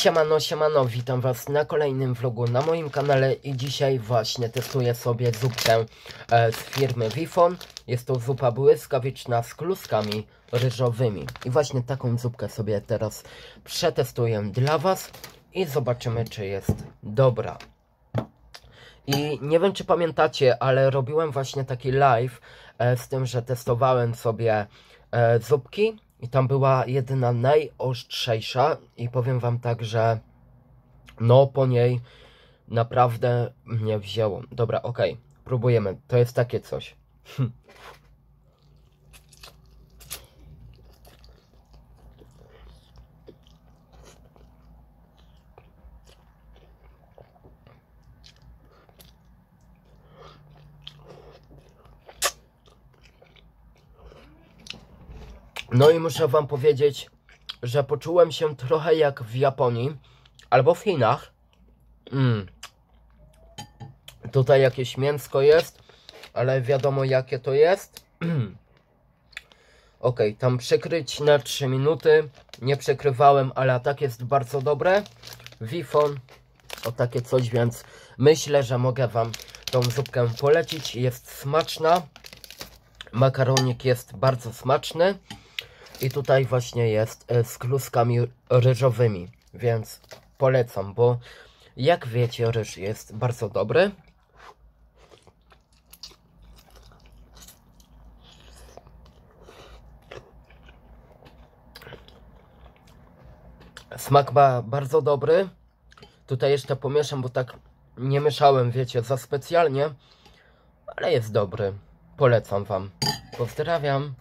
Siemano, siemano, witam was na kolejnym vlogu na moim kanale i dzisiaj właśnie testuję sobie zupkę e, z firmy Wifon. Jest to zupa błyskawiczna z kluskami ryżowymi. I właśnie taką zupkę sobie teraz przetestuję dla was i zobaczymy czy jest dobra. I nie wiem czy pamiętacie, ale robiłem właśnie taki live e, z tym, że testowałem sobie e, zupki i tam była jedna najostrzejsza i powiem wam tak, że no po niej naprawdę mnie wzięło. Dobra, okej, próbujemy. To jest takie coś. No i muszę wam powiedzieć, że poczułem się trochę jak w Japonii albo w Chinach. Mm. Tutaj jakieś mięsko jest, ale wiadomo jakie to jest. ok, tam przykryć na 3 minuty. Nie przekrywałem, ale tak jest bardzo dobre. Wifon, o takie coś, więc myślę, że mogę wam tą zupkę polecić. Jest smaczna. Makaronik jest bardzo smaczny. I tutaj właśnie jest e, z kluskami ryżowymi, więc polecam, bo jak wiecie, ryż jest bardzo dobry. Smak ma bardzo dobry. Tutaj jeszcze pomieszam, bo tak nie mieszałem, wiecie, za specjalnie. Ale jest dobry. Polecam wam. Pozdrawiam.